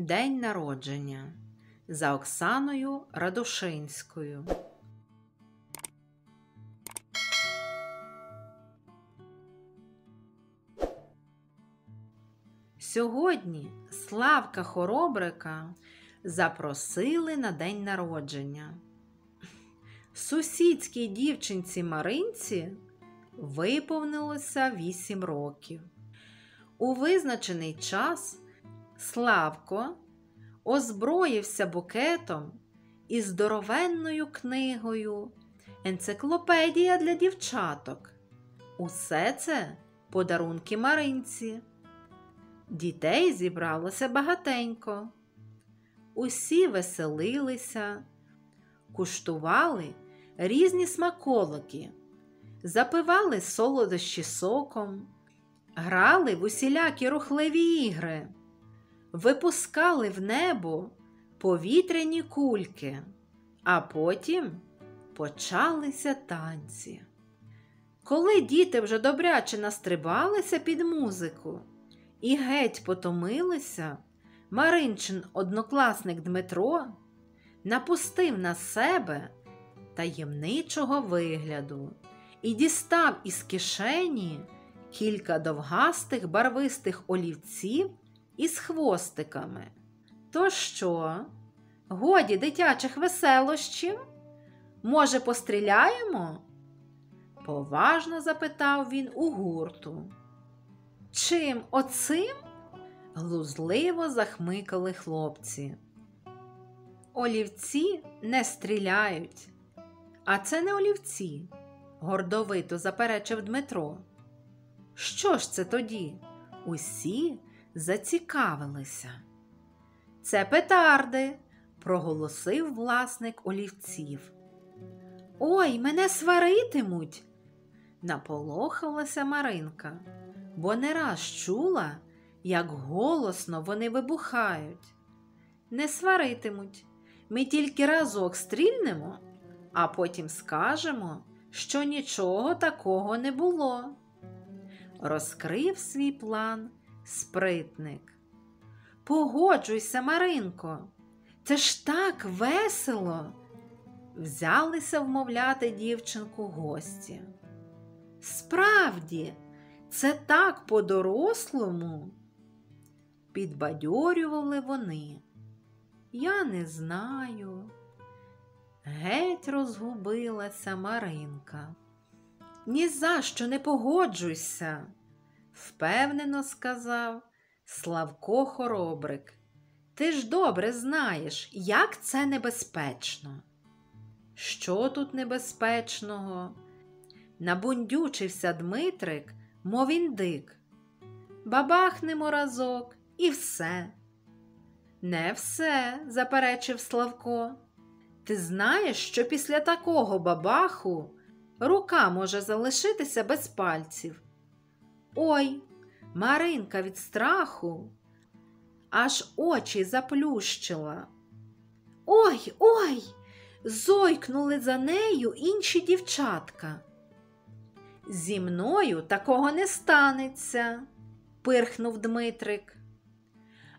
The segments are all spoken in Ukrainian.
День народження за Оксаною Радушинською. Сьогодні Славка Хоробрика запросили на день народження. Сусідській дівчинці Маринці виповнилося вісім років. У визначений час Славко озброївся букетом і здоровенною книгою, енциклопедія для дівчаток. Усе це подарунки Маринці. Дітей зібралося багатенько. Усі веселилися, куштували різні смаколики, запивали солодощі соком, грали в усілякі рухливі ігри, випускали в небо повітряні кульки, а потім почалися танці. Коли діти вже добряче настрибалися під музику і геть потомилися, Маринчин однокласник Дмитро напустив на себе таємничого вигляду і дістав із кишені кілька довгастих барвистих олівців із хвостиками. То що, годі дитячих веселощів? Може, постріляємо? поважно запитав він у гурту. Чим оцим? глузливо захмикали хлопці. Олівці не стріляють, а це не олівці, гордовито заперечив Дмитро. Що ж це тоді? Усі зацікавилися. Це петарди, проголосив власник олівців. Ой, мене сваритимуть, наполохалася Маринка, бо не раз чула, як голосно вони вибухають. Не сваритимуть, ми тільки разок стрільнемо, а потім скажемо, що нічого такого не було. Розкрив свій план спритник. Погоджуйся, Маринко, це ж так весело. Взялися вмовляти дівчинку гості. Справді, це так по-дорослому, підбадьорювали вони. Я не знаю. Геть розгубилася Маринка. Ні за що не погоджуйся, впевнено сказав Славко Хоробрик. Ти ж добре знаєш, як це небезпечно. Що тут небезпечного? Набундючився Дмитрик, мов індик. Бабахнемо разок і все. Не все, заперечив Славко. Ти знаєш, що після такого бабаху рука може залишитися без пальців. Ой, Маринка від страху аж очі заплющила. Ой, ой! зойкнули за нею інші дівчатка. Зі мною такого не станеться, пирхнув Дмитрик.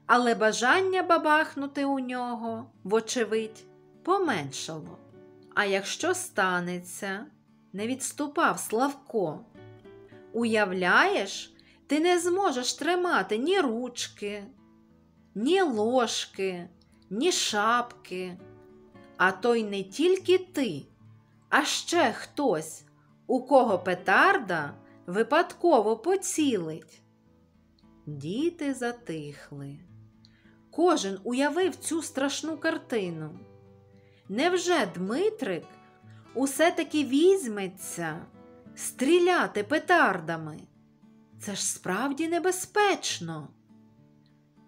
Але бажання бабахнути у нього, вочевидь, поменшало. А якщо станеться, не відступав Славко. Уявляєш, ти не зможеш тримати ні ручки, ні ложки, ні шапки. А то й не тільки ти, а ще хтось, у кого петарда випадково поцілить. Діти затихли. Кожен уявив цю страшну картину. Невже Дмитрик усе таки візьметься стріляти петардами? Це ж справді небезпечно.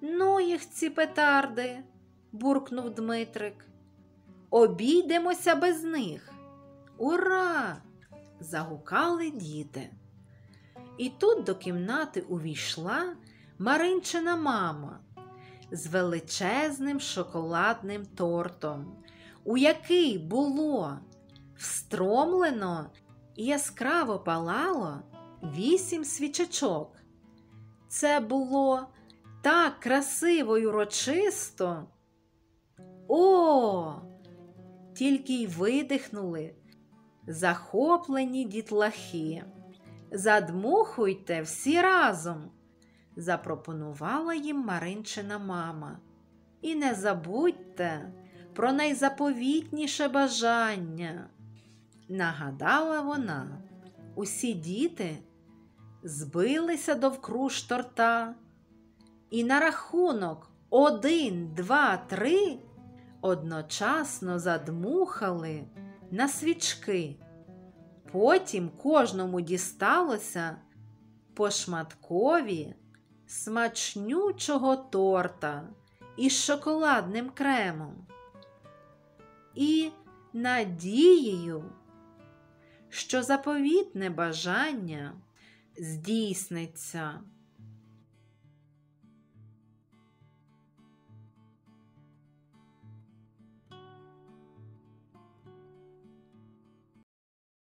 Ну, їх ці петарди, буркнув Дмитрик. Обійдемося без них. Ура! загукали діти. І тут до кімнати увійшла Маринчина мама з величезним шоколадним тортом, у який було встромлено яскраво палало вісім свічечок. Це було так красиво й урочисто. О! Тільки й видихнули захоплені дітлахи. Задмухуйте всі разом, запропонувала їм Маринчина мама. І не забудьте про найзаповітніше бажання. Нагадала вона, усі діти збилися довкруж торта, і на рахунок один, два, три одночасно задмухали на свічки. Потім кожному дісталося по шматкові смачнючого торта із шоколадним кремом. І надією, що заповітне бажання здійсниться.